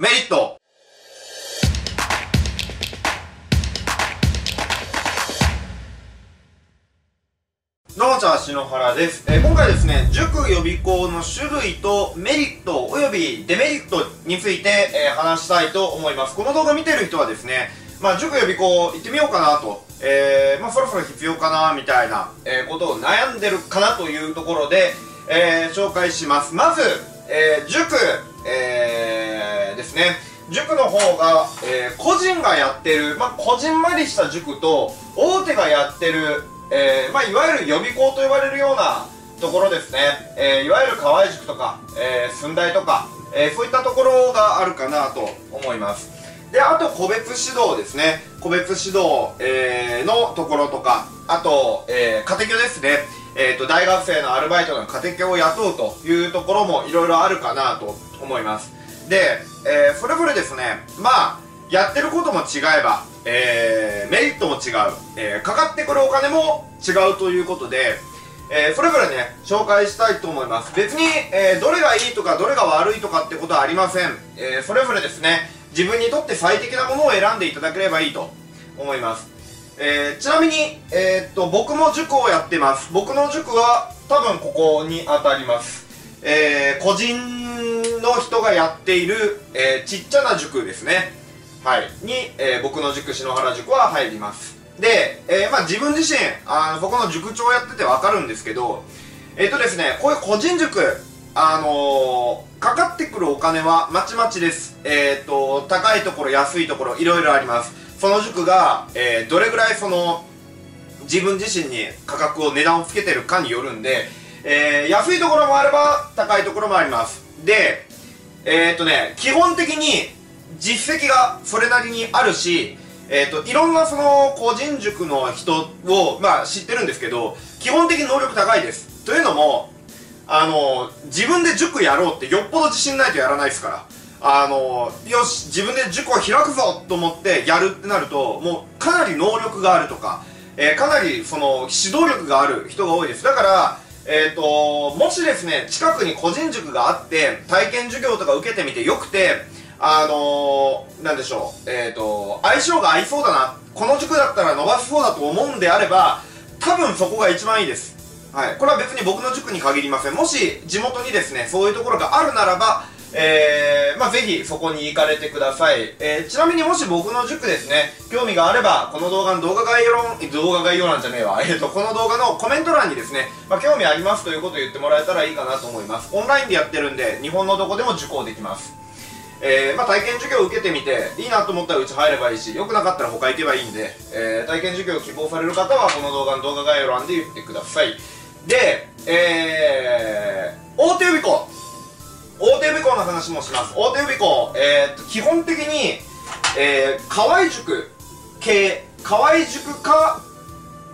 メリットどうも、篠原です。えー今回ですね、塾予備校の種類とメリットおよびデメリットについて、えー話したいと思います。この動画見てる人はですね、まあ、塾予備校行ってみようかなと、えーまあ、そろそろ必要かな、みたいな、えことを悩んでるかなというところで、え紹介します。まず、え塾、えーですね。塾の方が、えー個人がやってる、まあ、こじんまりした塾と、大手がやってる、えーまあ、いわゆる予備校と呼ばれるようなところですね。えーいわゆる河合塾とか、えー寸大とか、えそういったところがあるかなと思います。で、あと個別指導ですね。個別指導、えのところとか、あと、え家庭教ですね。えっ、と、大学生のアルバイトの家庭教を雇うというところもいろいろあるかなと思います。で、えーそれぞれですね、まあ、やってることも違えば、えーメリットも違う、えーかかってくるお金も違うということで、えーそれぞれね、紹介したいと思います。別に、えーどれがいいとか、どれが悪いとかってことはありません。えーそれぞれですね、自分にとって最適なものを選んでいただければいいと思います。えーちなみに、えーっと、僕も塾をやってます。僕の塾は多分ここに当たります。えー個人の人がやっている、えーちっちゃな塾ですね。はい。に、えー僕の塾、篠原塾は入ります。で、えーまあ自分自身、あの、僕の塾長やっててわかるんですけど、えっ、とですね、こういう個人塾、あのーかかってくるお金はまちまちです。えっ、と、高いところ、安いところ、いろいろあります。その塾が、えーどれぐらいその、自分自身に価格を値段をつけてるかによるんで、えー安いところもあれば高いところもあります。でえーっとね基本的に実績がそれなりにあるしえーっといろんなその個人塾の人をまあ知ってるんですけど基本的に能力高いです。というのもあの自分で塾やろうってよっぽど自信ないとやらないですから。あのよし自分で塾を開くぞと思ってやるってなるともうかなり能力があるとか、えーかなりその指導力がある人が多いです。だからえー、ともしですね近くに個人塾があって体験授業とか受けてみてよくてあのー、なんでしょうえっ、と相性が合いそうだなこの塾だったら伸ばせそうだと思うんであれば多分そこが一番いいです。はい、これは別に僕の塾に限りません。もし地元にですねそういうところがあるならばえー、まあぜひそこに行かれてください、えー、ちなみにもし僕の塾ですね興味があればこの動画の動画概要欄動画概要欄じゃねえわ。えーとこの動画のコメント欄にですね、まあ、興味ありますということを言ってもらえたらいいかなと思います。オンラインでやってるんで日本のどこでも受講できます。えーまあ、体験授業を受けてみていいなと思ったらうち入ればいいし良くなかったら他行けばいいんで、えー体験授業を希望される方はこの動画の動画概要欄で言ってください。で、えー、大手予備校。大手予備校の話もします。大手予備校、えー、と基本的に、えー、河合塾系河合塾か、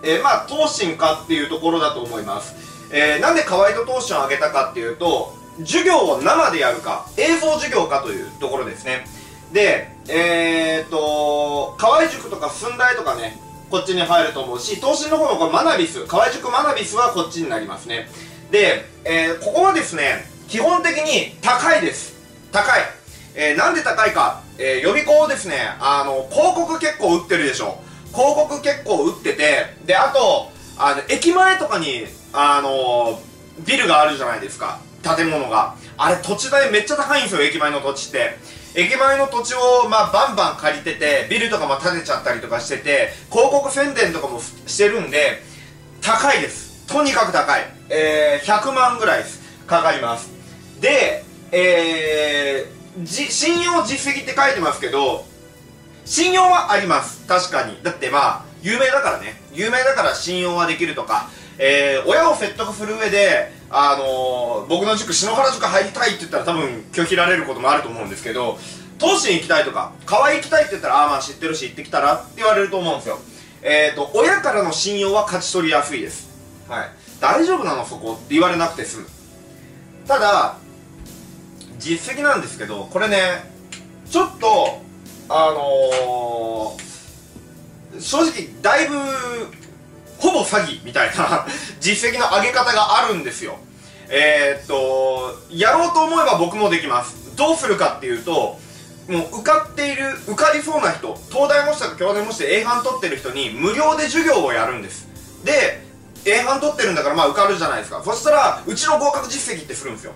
えー、まあ東進かっていうところだと思います、えー、なんで河合と東進を挙げたかっていうと授業を生でやるか映像授業かというところですね。でえー、と河合塾とか寸大とかねこっちに入ると思うし東進の方のこれマナビス河合塾マナビスはこっちになりますね。で、えー、ここはですね基本的に高いです。高い、えーなんで高いか、えー予備校ですねあの広告結構売ってるでしょ。広告結構売っててであとあの駅前とかにあのビルがあるじゃないですか。建物が。あれ土地代めっちゃ高いんですよ駅前の土地って。駅前の土地を、まあ、バンバン借りててビルとかも建てちゃったりとかしてて広告宣伝とかもしてるんで高いです。とにかく高い、えー、100万ぐらいです。かかります。でえー、じ信用実績って書いてますけど信用はあります。確かに。だってまあ有名だからね。有名だから信用はできるとかえー、親を説得する上であのー、僕の塾篠原塾入りたいって言ったら多分拒否られることもあると思うんですけど東進行きたいとか河合行きたいって言ったらああまあ知ってるし行ってきたらって言われると思うんですよ。えーと親からの信用は勝ち取りやすいです。はい。大丈夫なの？そこ？って言われなくて済む。ただ実績なんですけどこれねちょっとあのー、正直だいぶほぼ詐欺みたいな 実績の上げ方があるんですよ。えー、っとやろうと思えば僕もできます。どうするかっていうともう受かっている受かりそうな人東大模試とか京大模試で A 班取ってる人に無料で授業をやるんです。で A 班取ってるんだからまあ受かるじゃないですか。そしたらうちの合格実績ってするんですよ。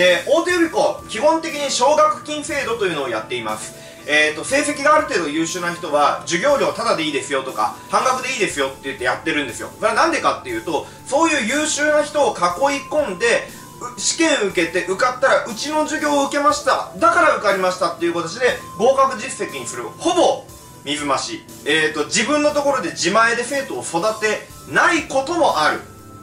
で大手予備校基本的に奨学金制度というのをやっています。えーと、成績がある程度優秀な人は授業料タダでいいですよとか半額でいいですよって言ってやってるんですよ。それはなんでかっていうとそういう優秀な人を囲い込んで試験受けて受かったらうちの授業を受けました。だから受かりましたっていう形で合格実績にするほぼ水増し、えーと、自分のところで自前で生徒を育てないこともあ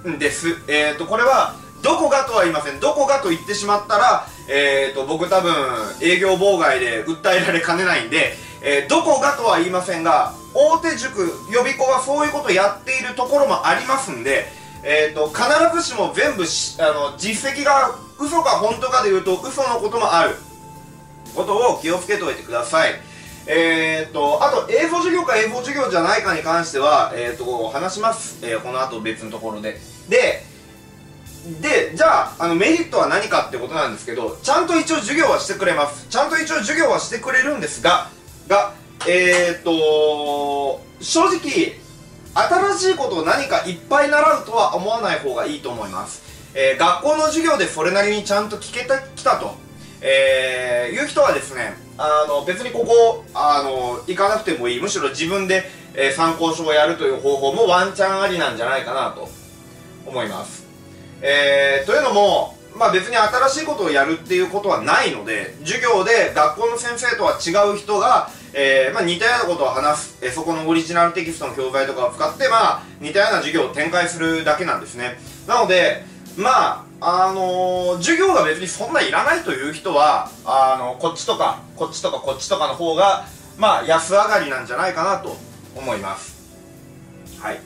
るんです、えーと、これはどこがとは言いません。どこがと言ってしまったら、えーと、僕多分営業妨害で訴えられかねないんで、えー、どこがとは言いませんが大手塾予備校はそういうことをやっているところもありますんで、えー、と必ずしも全部あの実績が嘘か本当かで言うと嘘のこともある。ことを気をつけておいてください。えー、とあと英語授業か英語授業じゃないかに関しては、えー、と話します、えー、この後別のところで。ででじゃああのメリットは何かってことなんですけどちゃんと一応授業はしてくれます。ちゃんと一応授業はしてくれるんですががえっ、と正直新しいことを何かいっぱい習うとは思わない方がいいと思います、えー、学校の授業でそれなりにちゃんと聞けてきたと、えー、いう人はですねあの別にここあの行かなくてもいい。むしろ自分で、え、参考書をやるという方法もワンチャンありなんじゃないかなと思います。えー、というのも、まあ、別に新しいことをやるっていうことはないので授業で学校の先生とは違う人が、えーまあ、似たようなことを話す、えー、そこのオリジナルテキストの教材とかを使って、まあ、似たような授業を展開するだけなんですね。なのでまああのー、授業が別にそんないらないという人はあのこっちとかこっちとかこっちとかの方がまあ安上がりなんじゃないかなと思います。はい。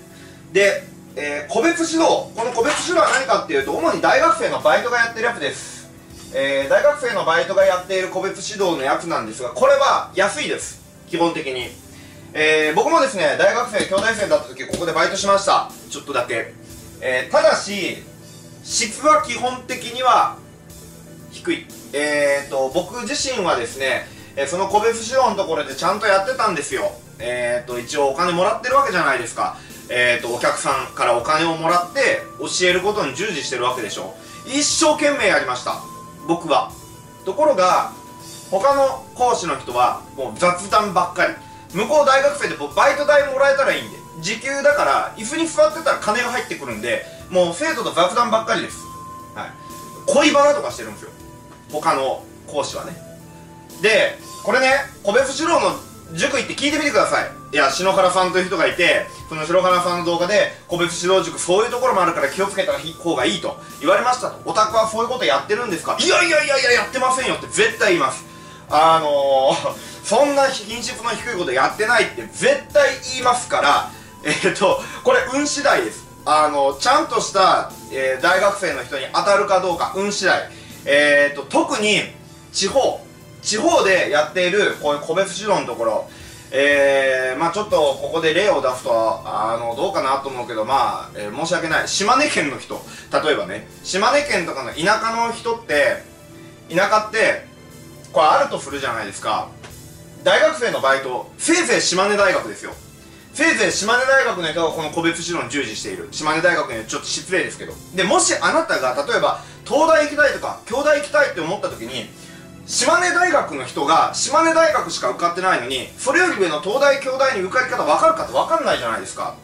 でえー、個別指導。この個別指導は何かっていうと主に大学生のバイトがやってるやつです、えー、大学生のバイトがやっている個別指導のやつなんですがこれは安いです。基本的に、えー、僕もですね大学生兄弟生だった時ここでバイトしました。ちょっとだけ、えただし質は基本的には低い。えーと僕自身はですねえその個別指導のところでちゃんとやってたんですよ。えーと一応お金もらってるわけじゃないですか。えーと、お客さんからお金をもらって教えることに従事してるわけでしょ。一生懸命やりました。僕は。ところが他の講師の人はもう雑談ばっかり。向こう大学生でバイト代もらえたらいいんで。時給だから椅子に座ってたら金が入ってくるんでもう生徒と雑談ばっかりです、はい、恋バナとかしてるんですよ。他の講師はね。でこれね個別指導の塾行って聞いてみてください。いや篠原さんという人がいてその篠原さんの動画で個別指導塾そういうところもあるから気をつけた方がいいと言われましたと。お宅はそういうことやってるんですか？いやいやいやいややってませんよって絶対言います。あのー、そんな品質の低いことやってないって絶対言いますからえっ、ー、とこれ運次第です。あのちゃんとした、えー、大学生の人に当たるかどうか運次第。えっ、と特に地方地方でやっているこういう個別指導のところ。えー、まあちょっとここで例を出すとあのどうかなと思うけどまあ、えー、申し訳ない。島根県の人。例えばね。島根県とかの田舎の人って田舎ってこれあるとするじゃないですか。大学生のバイト。せいぜい島根大学ですよ。せいぜい島根大学の人がこの個別指導に従事している。島根大学にはちょっと失礼ですけど。でもしあなたが例えば東大行きたいとか京大行きたいって思った時に島根大学の人が島根大学しか受かってないのにそれより上の東大京大に受かり方分かるかって分かんないじゃないですか。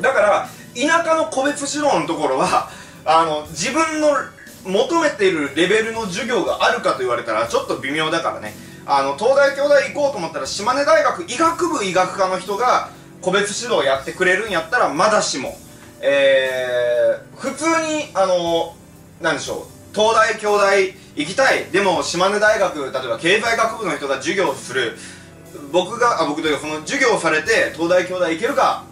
だから田舎の個別指導のところは あの自分の求めているレベルの授業があるかと言われたらちょっと微妙だからね。あの東大京大行こうと思ったら島根大学医学部医学科の人が個別指導やってくれるんやったらまだしも。えー、普通にあのなんでしょう。東大京大行きたい。でも島根大学例えば経済学部の人が授業する。僕があ僕というかその授業されて東大京大行けるか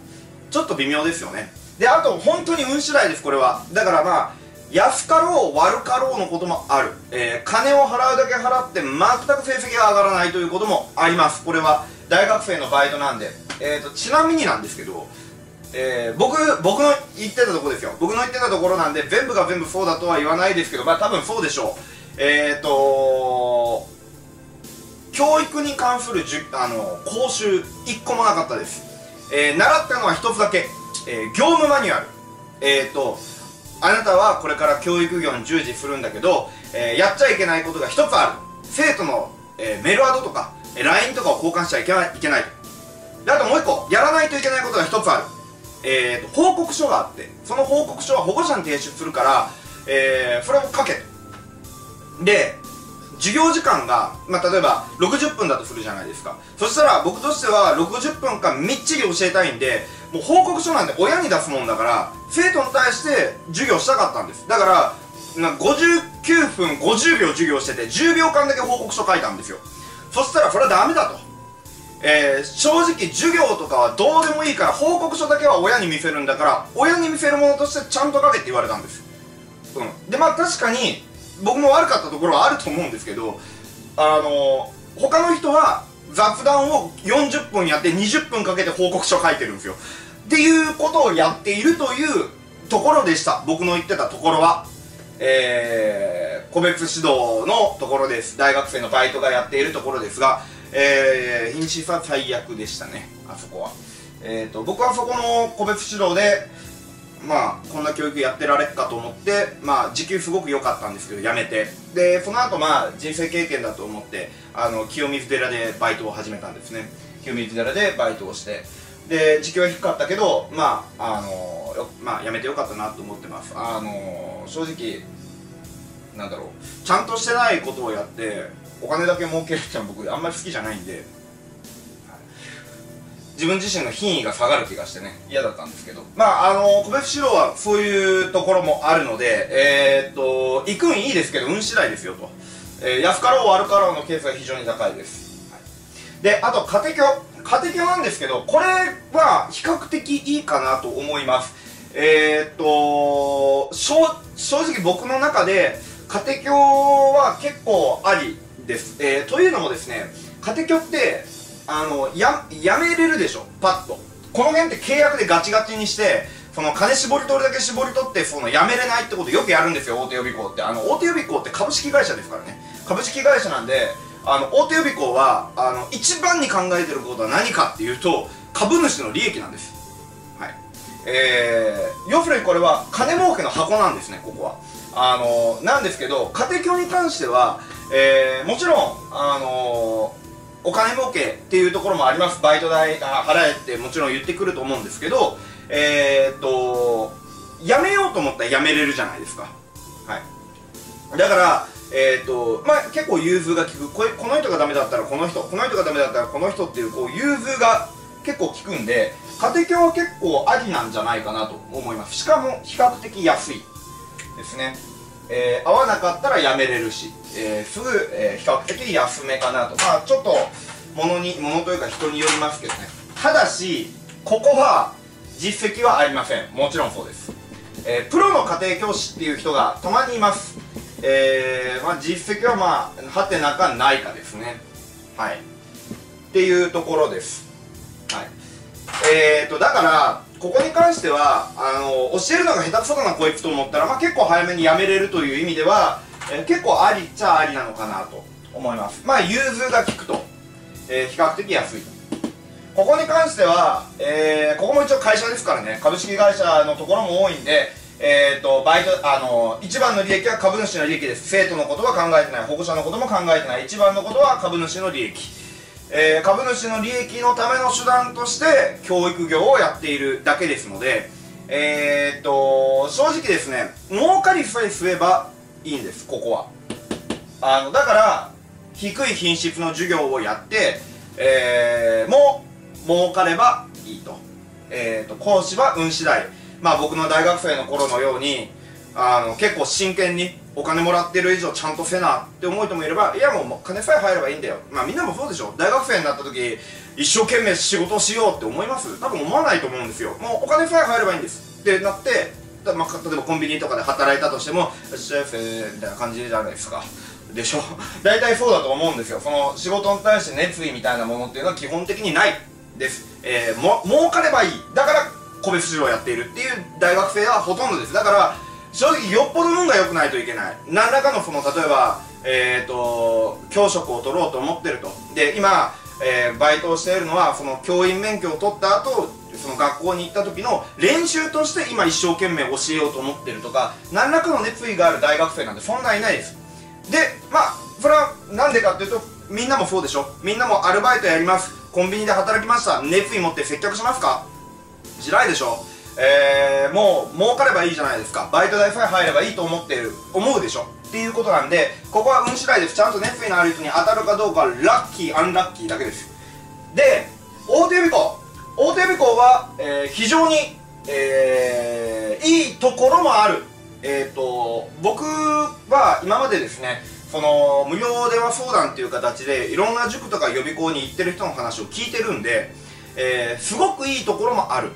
ちょっと微妙ですよね。であと本当に運次第ですこれは。だからまあ安かろう悪かろうのこともある、えー、金を払うだけ払って全く成績が上がらないということもあります。これは大学生のバイトなんで、えーと、ちなみになんですけどえー、僕僕の言ってたところですよ。僕の言ってたところなんで全部が全部そうだとは言わないですけどまあ多分そうでしょう。えっ、ー、と教育に関するじゅあの講習1個もなかったです、えー、習ったのは1つだけ、えー、業務マニュアル。えっ、ー、とあなたはこれから教育業に従事するんだけど、えー、やっちゃいけないことが1つある。生徒の、えー、メールアドとか、えー、LINE とかを交換しちゃいけないいけない。であともう1個やらないといけないことが1つある。えーと、報告書があってその報告書は保護者に提出するから、えー、それを書けと。で授業時間が、まあ、例えば60分だとするじゃないですか。そしたら僕としては60分間みっちり教えたいんでもう報告書なんで親に出すもんだから生徒に対して授業したかったんです。だからな59分50秒授業してて10秒間だけ報告書書いたんですよ。そしたらこれはダメだと。えー、正直授業とかはどうでもいいから報告書だけは親に見せるんだから親に見せるものとしてちゃんと書けって言われたんです。うん。でまあ確かに僕も悪かったところはあると思うんですけどあの、他の人は雑談を40分やって20分かけて報告書書いてるんですよ。っていうことをやっているというところでした。僕の言ってたところは。えー、個別指導のところです。大学生のバイトがやっているところですが。えー、品質は最悪でしたね。あそこは。えーと、僕はそこの個別指導でまあこんな教育やってられっかと思ってまあ時給すごく良かったんですけど辞めて。でその後まあ人生経験だと思ってあの清水寺でバイトを始めたんですね。清水寺でバイトをして。で時給は低かったけどまああのまあ辞めてよかったなと思ってます。あの正直なんだろう。ちゃんとしてないことをやってお金だけ儲けるってのは僕あんまり好きじゃないんで。自分自身の品位が下がる気がしてね。嫌だったんですけど。まああの個別指導はそういうところもあるのでえー、っと行くんいいですけど運次第ですよと、えー、安かろう悪かろうのケースが非常に高いです、はい、であと家庭教家庭教なんですけどこれは比較的いいかなと思います。えー、っと正直僕の中で家庭教は結構ありです、えー、というのもですね家庭教ってあのややめれるでしょ？パッと。この辺って契約でガチガチにしてその金絞り取るだけ絞り取ってそのやめれないってことよくやるんですよ大手予備校って。あの大手予備校って株式会社ですからね。株式会社なんであの大手予備校はあの一番に考えてることは何かっていうと株主の利益なんです。はい。えー、要するにこれは金儲けの箱なんですねここは。あのなんですけど家庭教に関してはえー、もちろん、あのー、お金儲けっていうところもあります。バイト代払えってもちろん言ってくると思うんですけどえー、っと辞めようと思ったら辞めれるじゃないですか。はい。だからえーとまあ、結構融通が利く。ここの人がダメだったらこの人この人がダメだったらこの人っていうこう融通が結構効くんで家庭教は結構ありなんじゃないかなと思います。しかも比較的安いですね。えー、合わなかったらやめれるし、えー、すぐ、えー、比較的安めかなと。まあちょっとものにものというか人によりますけどね。ただしここは実績はありません。もちろんそうです、えー、プロの家庭教師っていう人がたまにいます。えー、まあ実績はまあはてなかないかですね。はい。っていうところです。はい。えーとだからここに関してはあの教えるのが下手くそだなこいつと思ったら、まあ、結構早めにやめれるという意味では、えー、結構ありっちゃありなのかなと思います。まあ融通が利くと、えー、比較的安いここに関しては、えー、ここも一応会社ですからね。株式会社のところも多いんでえーと、バイトあの一番の利益は株主の利益です。生徒のことは考えてない。保護者のことも考えてない。一番のことは株主の利益。えー、株主の利益のための手段として教育業をやっているだけですので、えー、っと正直ですね儲かりさえすればいいんですここは。あのだから低い品質の授業をやって、えー、もう儲かればいいと,、えーと、講師は運次第。まあ僕の大学生の頃のようにあの結構真剣にお金もらってる以上ちゃんとせなって思う人もいればいやもう金さえ入ればいいんだよ。まあみんなもそうでしょ。大学生になった時一生懸命仕事しようって思います。多分思わないと思うんですよ。もうお金さえ入ればいいんです。ってなってまあ、例えばコンビニとかで働いたとしても「シェフ」みたいな感じじゃないですかでしょ。大体そうだと思うんですよ。その仕事に対して熱意みたいなものっていうのは基本的にないです。えー、も儲かればいい。だから個別指導をやっているっていう大学生はほとんどです。だから正直よっぽど運が良くないといけない。何らかのその例えば、えっ、ー、と教職を取ろうと思ってると。で今、えー、バイトをしているのはその教員免許を取った後その学校に行った時の練習として今一生懸命教えようと思ってるとか何らかの熱意がある大学生なんてそんないないです。でまあそれはなんでかっていうとみんなもそうでしょ。みんなもアルバイトやります。コンビニで働きました。熱意持って接客しますか？しないでしょ。えー、もう儲かればいいじゃないですか。バイト代さえ入ればいいと思っている。思うでしょ。っていうことなんでここは運次第です。ちゃんと熱意のある人に当たるかどうかラッキーアンラッキーだけです。で大手予備校。大手予備校は、えー、非常に、えー、いいところもある。えっ、ー、と僕は今までですねその無料電話相談っていう形でいろんな塾とか予備校に行ってる人の話を聞いてるんで、えー、すごくいいところもある。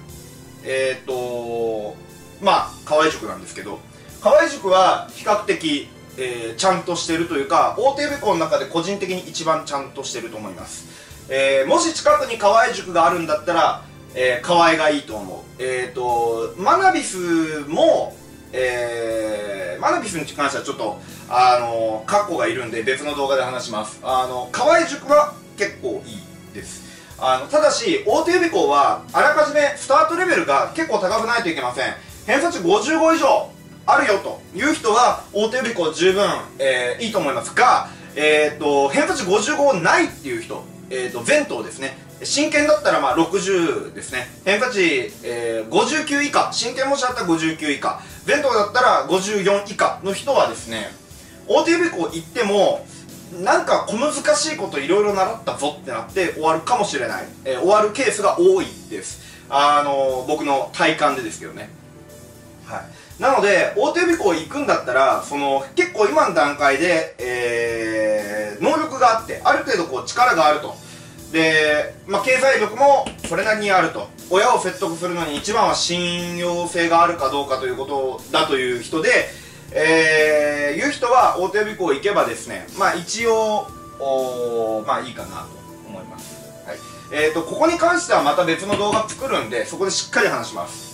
えっ、とまあ河合塾なんですけど河合塾は比較的、えー、ちゃんとしてるというか大手予備校の中で個人的に一番ちゃんとしてると思います、えー、もし近くに河合塾があるんだったら、えー、河合がいいと思う。えっ、とマナビスもえー、マナビスに関してはちょっとあのカッコがいるんで別の動画で話します。あの河合塾は結構いいです。あのただし大手予備校はあらかじめスタートレベルが結構高くないといけません。偏差値55以上あるよという人は大手予備校十分、えー、いいと思いますが、えーと、偏差値55ないっていう人、えーと、全島ですね。真剣だったらまあ60ですね。偏差値、えー、59以下真剣模試だったら59以下。全島だったら54以下の人はですね大手予備校行ってもなんか小難しいこといろいろ習ったぞってなって終わるかもしれない、えー、終わるケースが多いです。あの、僕の体感でですけどね。はい。なので大手予備校行くんだったらその結構今の段階で、えー、能力があってある程度こう力があると。で、まあ、経済力もそれなりにあると。親を説得するのに一番は信用性があるかどうかということだという人でえー、いう人は大手予備校行けばですねまあ一応おまあいいかなと思います、はい。えーと、ここに関してはまた別の動画作るんでそこでしっかり話します。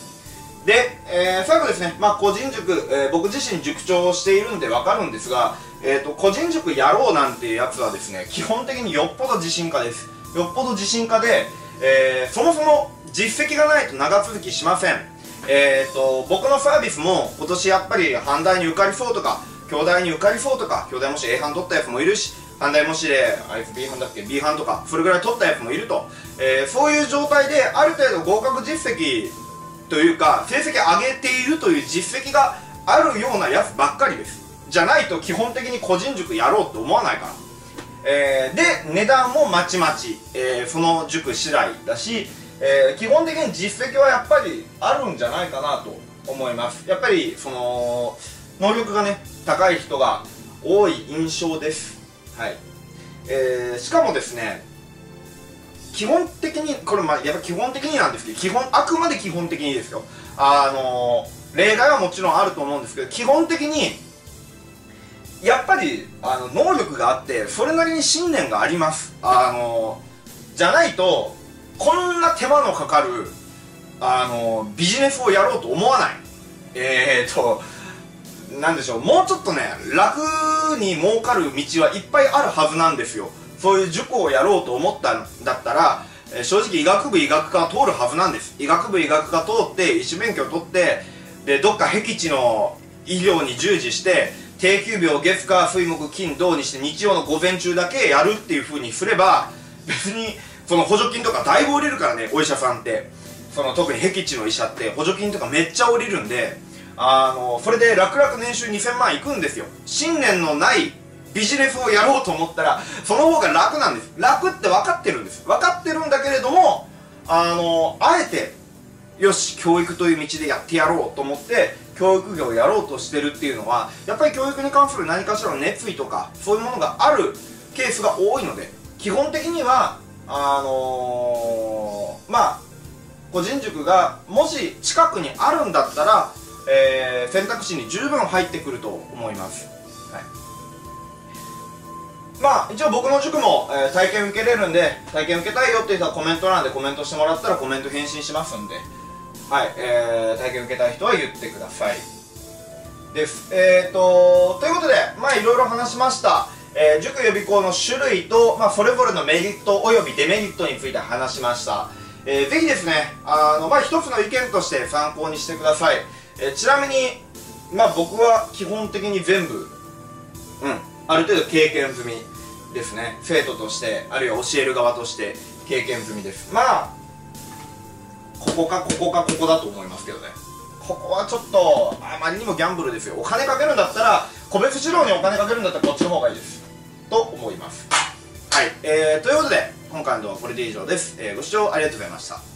で、えー、最後ですね、まあ、個人塾、えー、僕自身塾長をしているんで分かるんですが、えーと、個人塾やろうなんていうやつはですね基本的によっぽど自信家です。よっぽど自信家で、えー、そもそも実績がないと長続きしません。えーと、僕のサービスも今年やっぱり阪大に受かりそうとか京大に受かりそうとか京大もし A 班取ったやつもいるし阪大もしで B 班だっけ B 班とかそれぐらい取ったやつもいると、えー、そういう状態である程度合格実績というか成績上げているという実績があるようなやつばっかりです。じゃないと基本的に個人塾やろうって思わないから。えー、で値段もまちまち、えー、その塾次第だしえー、基本的に実績はやっぱりあるんじゃないかなと思います。やっぱりその能力がね高い人が多い印象です。はい、えー、しかもですね基本的にこれまあやっぱ基本的になんですけど基本あくまで基本的にですよ。あのー、例外はもちろんあると思うんですけど基本的にやっぱりあの能力があってそれなりに信念があります。あのー、じゃないとこんな手間のかかるあのビジネスをやろうと思わない。えーとなんでしょう。もうちょっとね楽に儲かる道はいっぱいあるはずなんですよ。そういう塾をやろうと思ったんだったら、え、正直医学部医学科通るはずなんです。医学部医学科通って医師免許を取ってでどっか僻地の医療に従事して定休日を月火水木金土にして日曜の午前中だけやるっていうふうにすれば別にその補助金とかだいぶ降りるからねお医者さんって。その特に僻地の医者って補助金とかめっちゃ降りるんであのそれで楽々年収2000万いくんですよ。信念のないビジネスをやろうと思ったらその方が楽なんです。楽って分かってるんです。分かってるんだけれどもあのあえてよし教育という道でやってやろうと思って教育業をやろうとしてるっていうのはやっぱり教育に関する何かしらの熱意とかそういうものがあるケースが多いので基本的にはあのー、まあ個人塾がもし近くにあるんだったら、えー、選択肢に十分入ってくると思います、はい、まあ一応僕の塾も、えー、体験受けれるんで体験受けたいよっていう人はコメント欄でコメントしてもらったらコメント返信しますんで。はい、えー、体験受けたい人は言ってください。です。えーとということでまあいろいろ話しました。えー、塾予備校の種類と、まあ、それぞれのメリットおよびデメリットについて話しました。えー、ぜひですね、あの、まあ、一つの意見として参考にしてください。えー、ちなみに、まあ、僕は基本的に全部、うん、ある程度経験済みですね。生徒として、あるいは教える側として経験済みです。まあ、ここかここかここだと思いますけどね。ここはちょっと、あまりにもギャンブルですよ。お金かけるんだったら、個別指導にお金かけるんだったらこっちの方がいいです。と思います。はい、えー、ということで今回の動画はこれで以上です、えー、ご視聴ありがとうございました。